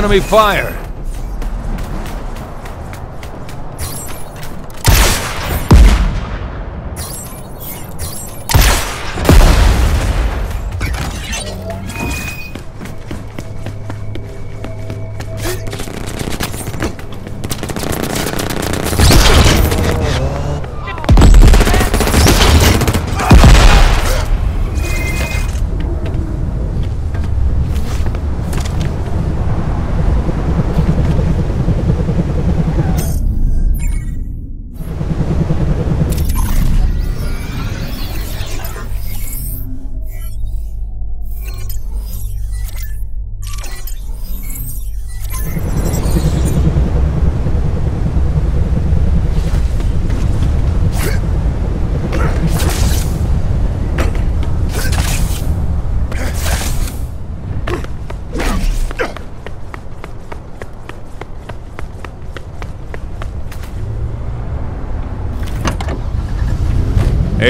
enemy fire.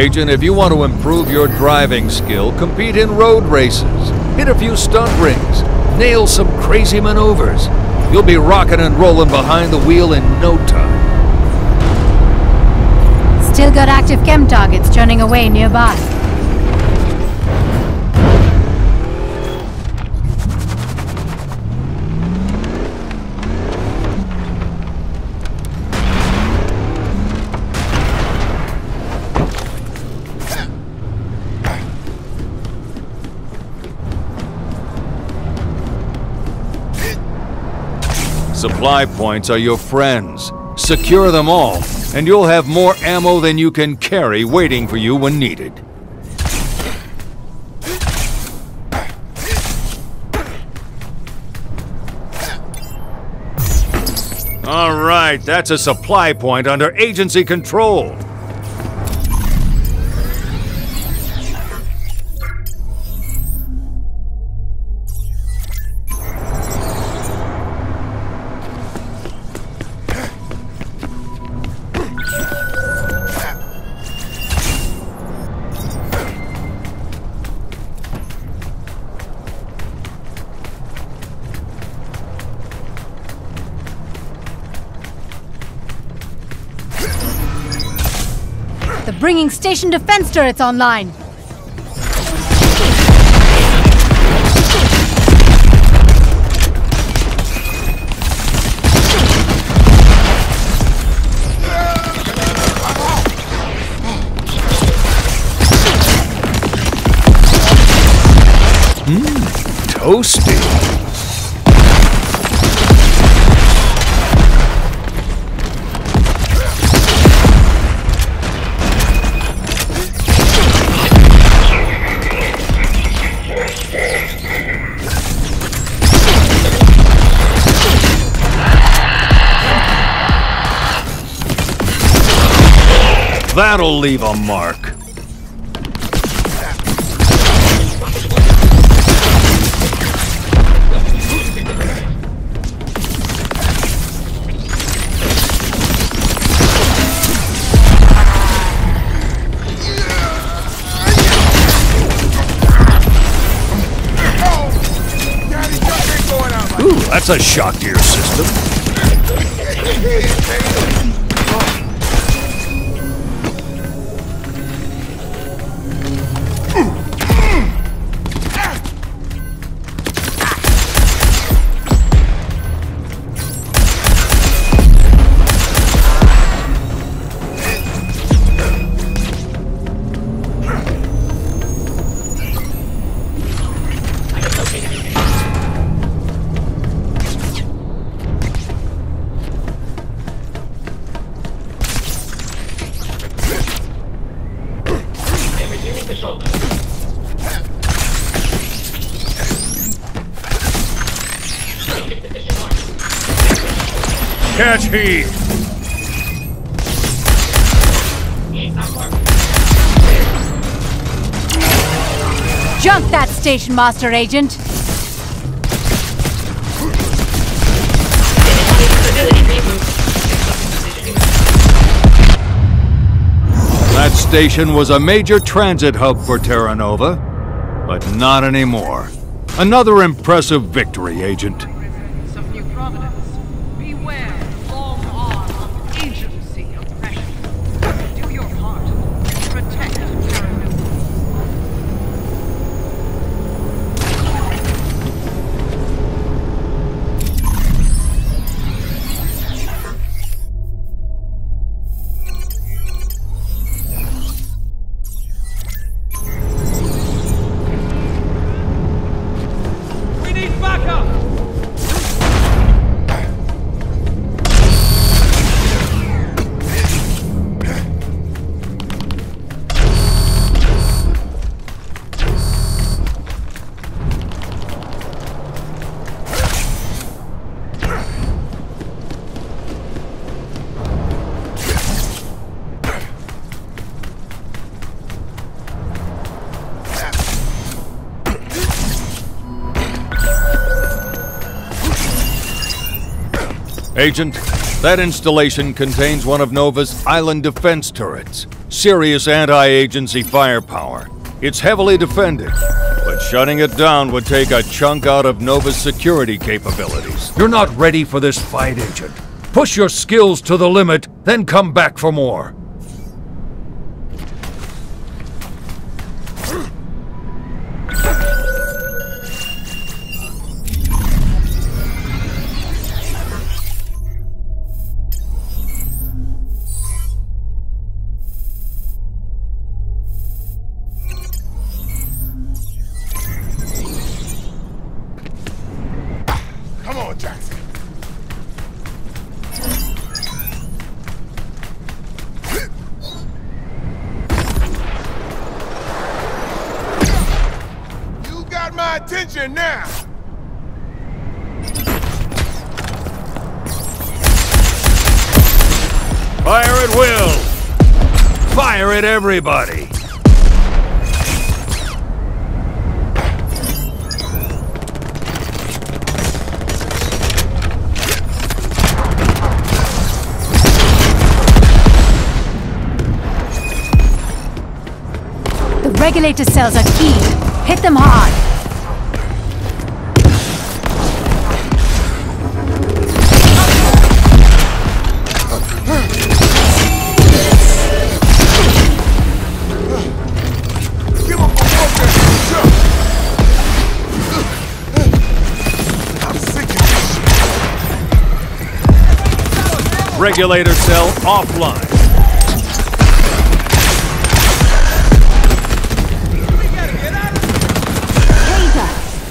Agent, if you want to improve your driving skill, compete in road races, hit a few stunt rings, nail some crazy maneuvers. You'll be rocking and rolling behind the wheel in no time. Still got active chem targets churning away nearby. Supply points are your friends. Secure them all, and you'll have more ammo than you can carry waiting for you when needed. All right, that's a supply point under agency control. Bringing station defense turrets online. That'll leave a mark. Ooh, that's a shock to your system. Catch heat! Junk that station master agent. That station was a major transit hub for Terra Nova, but not anymore. Another impressive victory, Agent. Agent, that installation contains one of Nova's island defense turrets. Serious anti-agency firepower. It's heavily defended, but shutting it down would take a chunk out of Nova's security capabilities. You're not ready for this fight, Agent. Push your skills to the limit, then come back for more. Attention now. Fire at will! Fire at everybody! The regulator cells are key. Hit them hard. Regulator cell offline.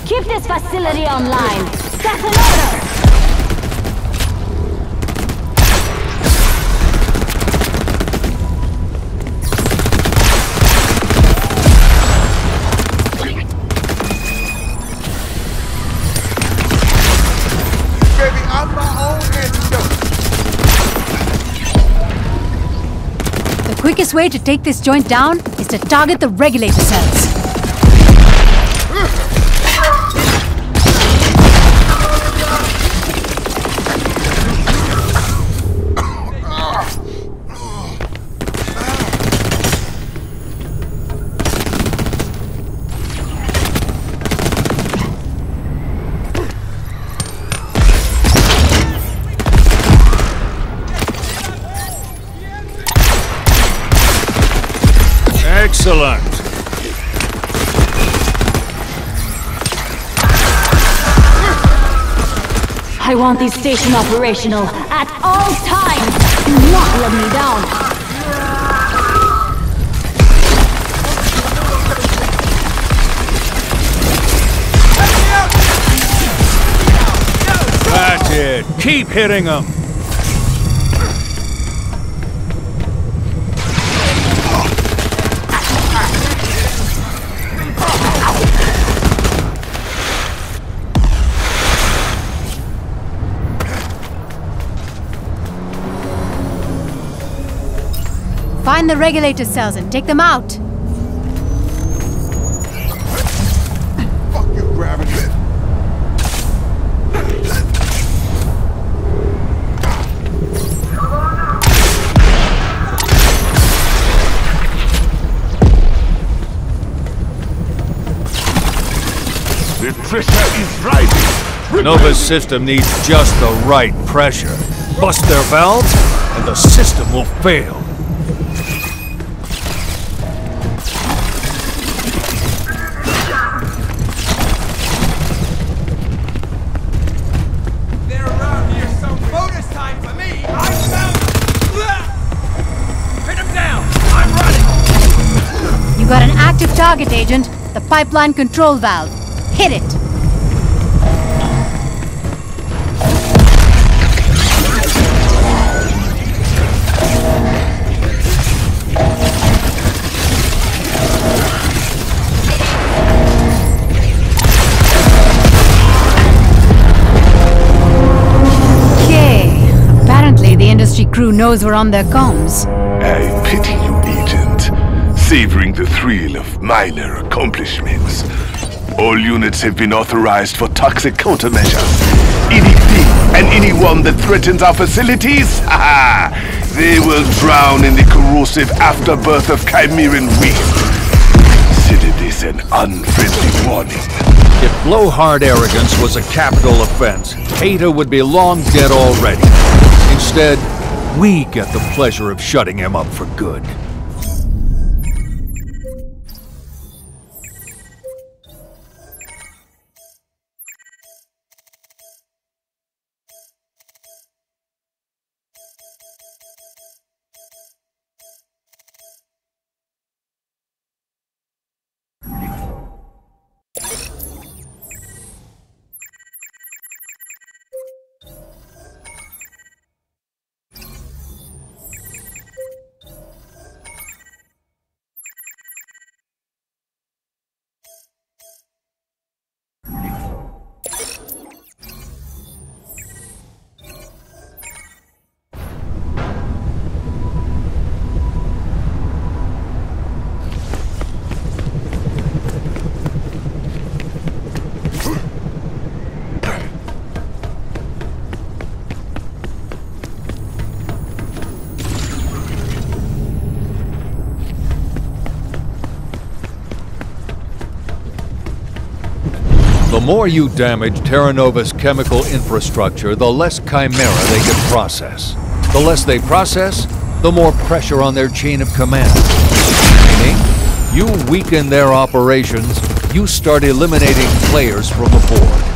Keep this facility online. That's an order! Quickest way to take this joint down is to target the regulator cells. Excellent. I want this station operational at all times. Do not let me down. That's it. Keep hitting them. Find the regulator cells and take them out. Fuck you, gravity. The pressure is rising. Nova's system needs just the right pressure. Bust their valves, and the system will fail. Target, Agent. The pipeline control valve. Hit it. Okay. Apparently, the industry crew knows we're on their comms. I pity you, Agent. Savoring the thrill of minor accomplishments. All units have been authorized for toxic countermeasures. Anything And anyone that threatens our facilities, they will drown in the corrosive afterbirth of Chimeran waste. Consider this an unfriendly warning. If blowhard arrogance was a capital offense, Hata would be long dead already. Instead, we get the pleasure of shutting him up for good. The more you damage Terra Nova's chemical infrastructure, the less Chimera they can process. The less they process, the more pressure on their chain of command. Meaning, you weaken their operations, you start eliminating players from the board.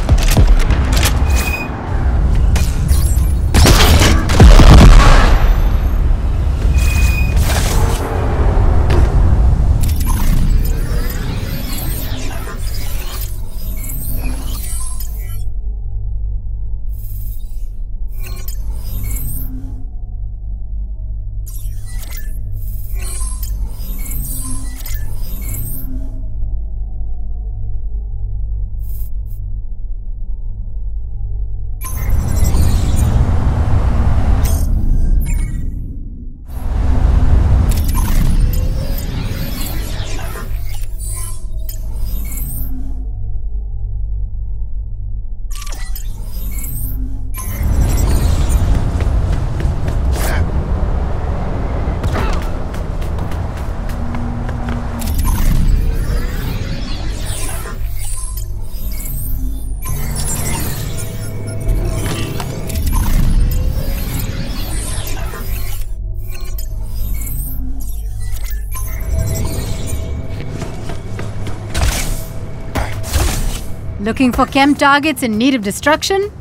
Looking for chem targets in need of destruction?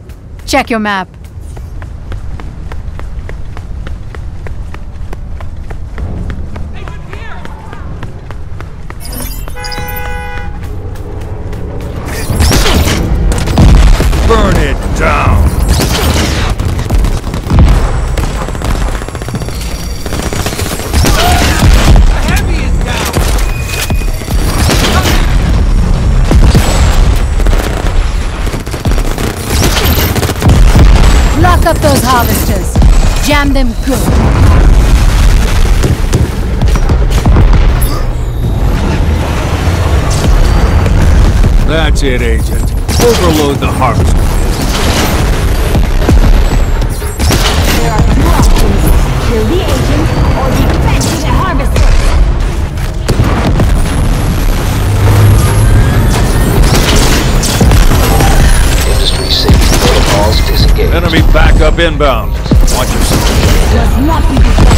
Check your map. Jam them good. That's it, Agent. Overload the harvester. There are two options. Kill the agent or defend the harvester. Industry safety protocols disengaged. Enemy backup inbound. Watch yourself. Does not be detected.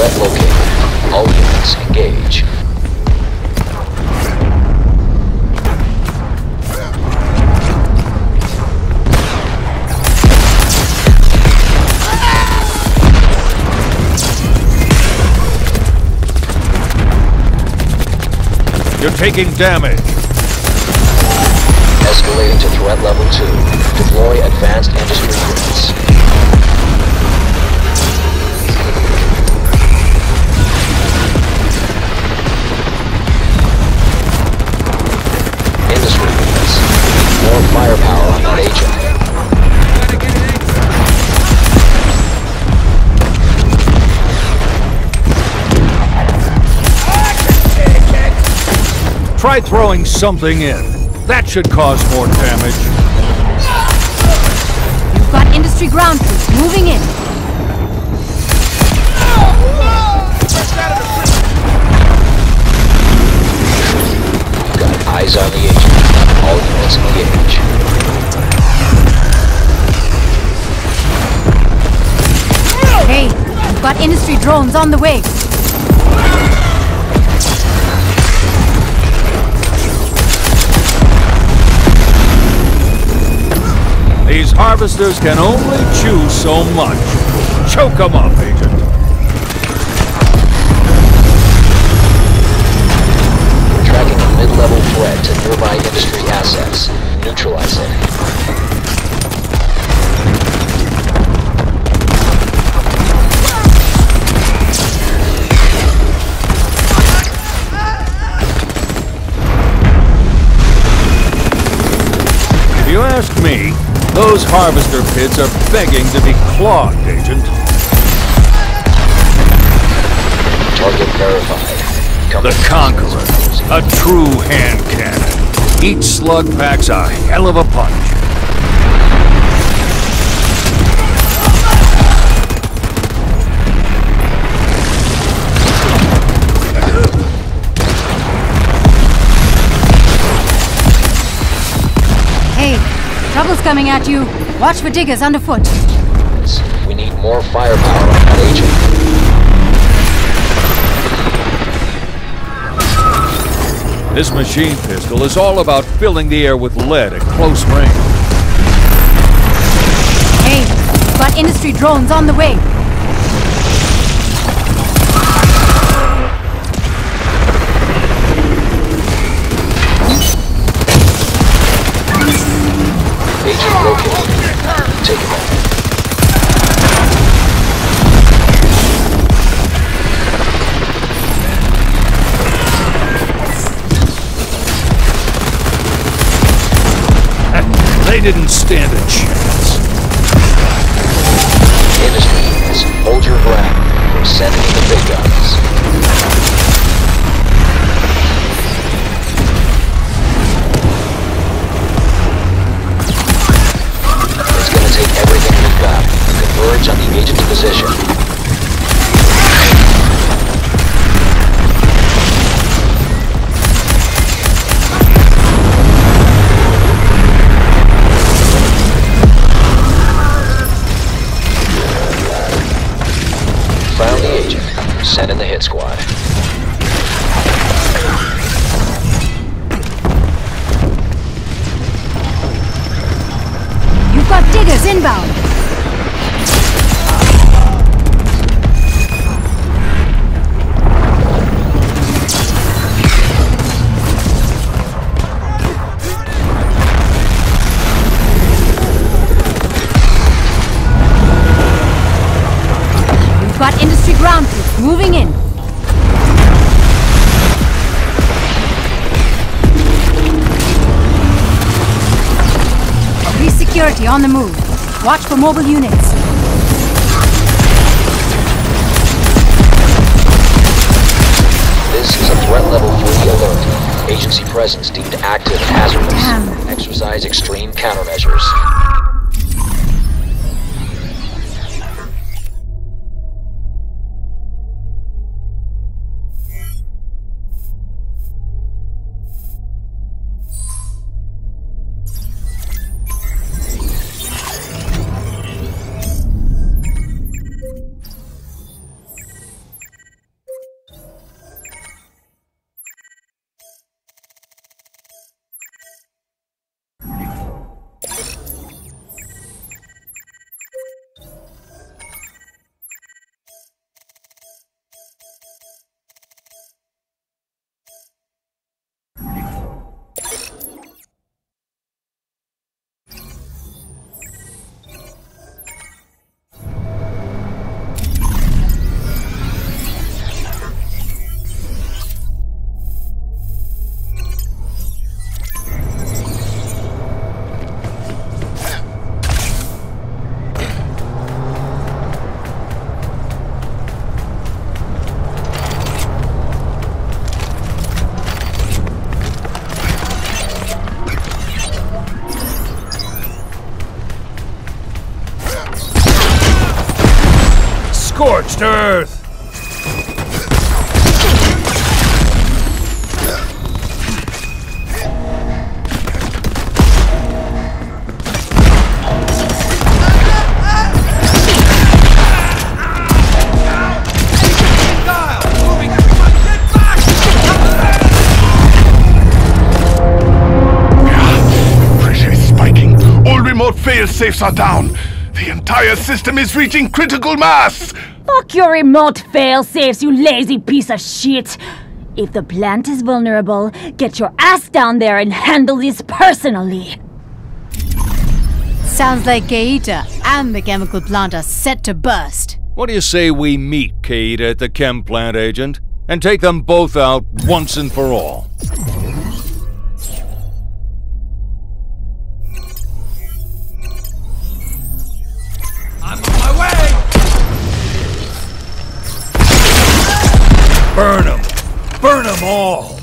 Threat located. All units engage. You're taking damage. Escalating to threat level 2. Deploy advanced industry units. More firepower on that agent. Try throwing something in. That should cause more damage. You've got industry ground troops moving in. Got eyes on the agent. All engage. Hey, you've got industry drones on the way. These harvesters can only chew so much. Choke 'em up, eh? Tracking a mid-level threat to nearby industry assets. Neutralize it. If you ask me, those harvester pits are begging to be clogged, Agent. Target verified. Come The Conqueror, a true hand cannon. Each slug packs a hell of a punch. Hey, trouble's coming at you. Watch for diggers underfoot. We need more firepower on that agent. This machine pistol is all about filling the air with lead at close range. Hey, got industry drones on the way. Didn't stand a chance. Industry units, hold your ground. We're sending the big guns. It's gonna take everything we've got. Converge on the agent's position. Send in the hit squad. You've got diggers inbound. On the move. Watch for mobile units. This is a threat level 3 alert. Agency presence deemed active and hazardous. Damn. Exercise extreme countermeasures. Fail-safes are down. The entire system is reaching critical mass. Fuck your remote fail-safes, you lazy piece of shit! If the plant is vulnerable, get your ass down there and handle this personally! Sounds like Keita and the chemical plant are set to burst. What do you say we meet Kate at the chem plant, Agent, and take them both out once and for all? Burn them! Burn them all!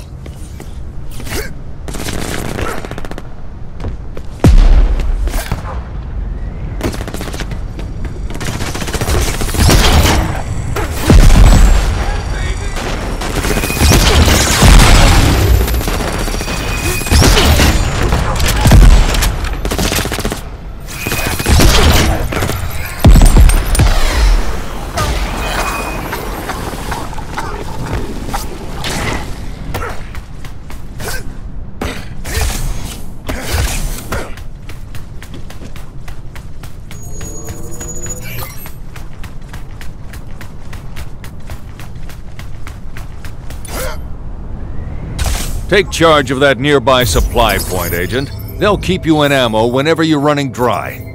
Take charge of that nearby supply point, Agent. They'll keep you in ammo whenever you're running dry.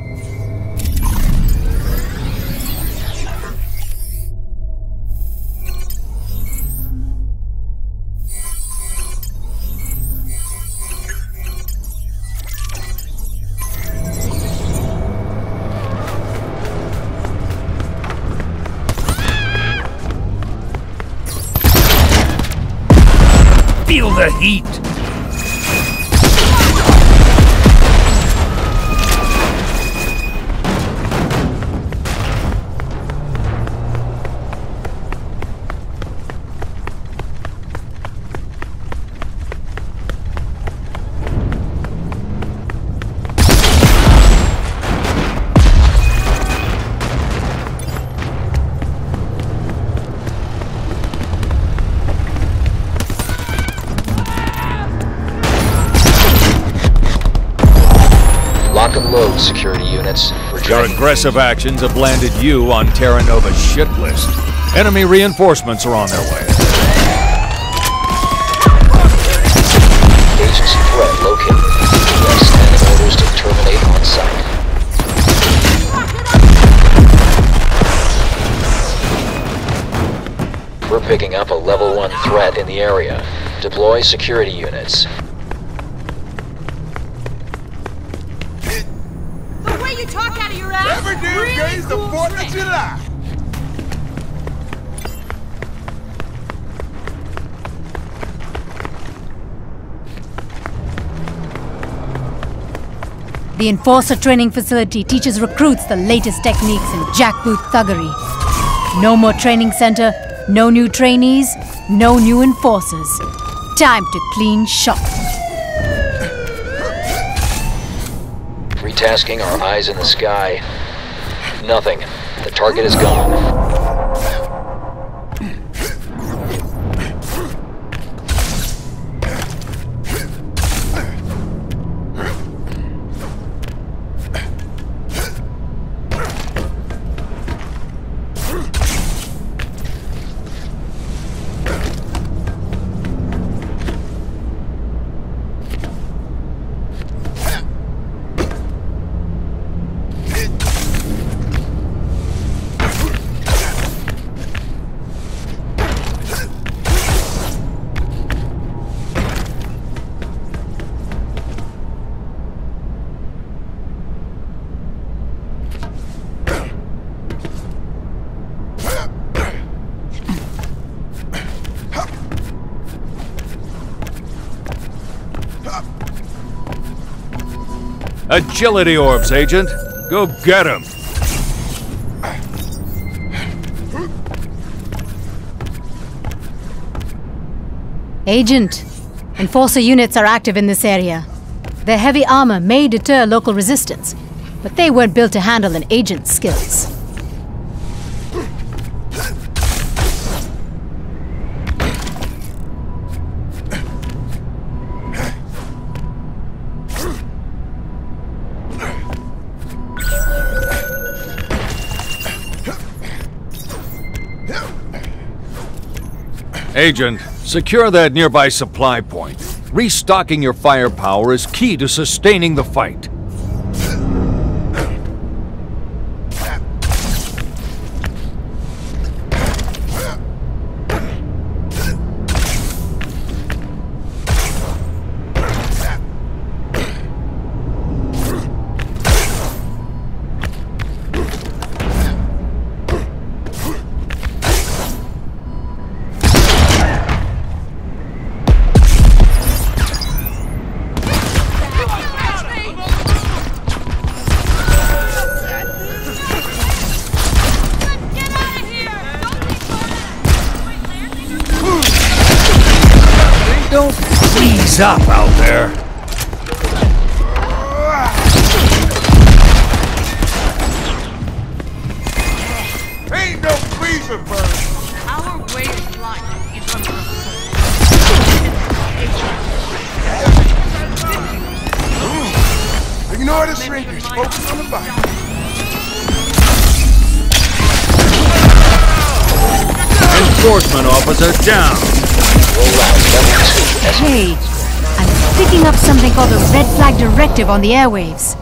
The heat! Aggressive actions have landed you on Terra Nova's shit list. Enemy reinforcements are on their way. agency threat located. Have standing orders to terminate on site. We're picking up a level 1 threat in the area. Deploy security units. The way you talk out of your ass. Every damn really day's the 4th trick. of July. The Enforcer Training Facility teaches recruits the latest techniques in jackboot thuggery. No more training center, no new trainees, no new enforcers. Time to clean shop. Retasking our eyes in the sky. Nothing. The target is gone. Agility orbs, Agent. Go get them. Agent, Enforcer units are active in this area. Their heavy armor may deter local resistance, but they weren't built to handle an agent's skills. Agent, secure that nearby supply point. Restocking your firepower is key to sustaining the fight. Don't up out there. Ain't no freezer burn. Our way of life is under Ignore the shrinkers. Focus on the body. Enforcement officer down. Roll out level 2 escort. Hey, I'm picking up something called the Red Flag Directive on the airwaves.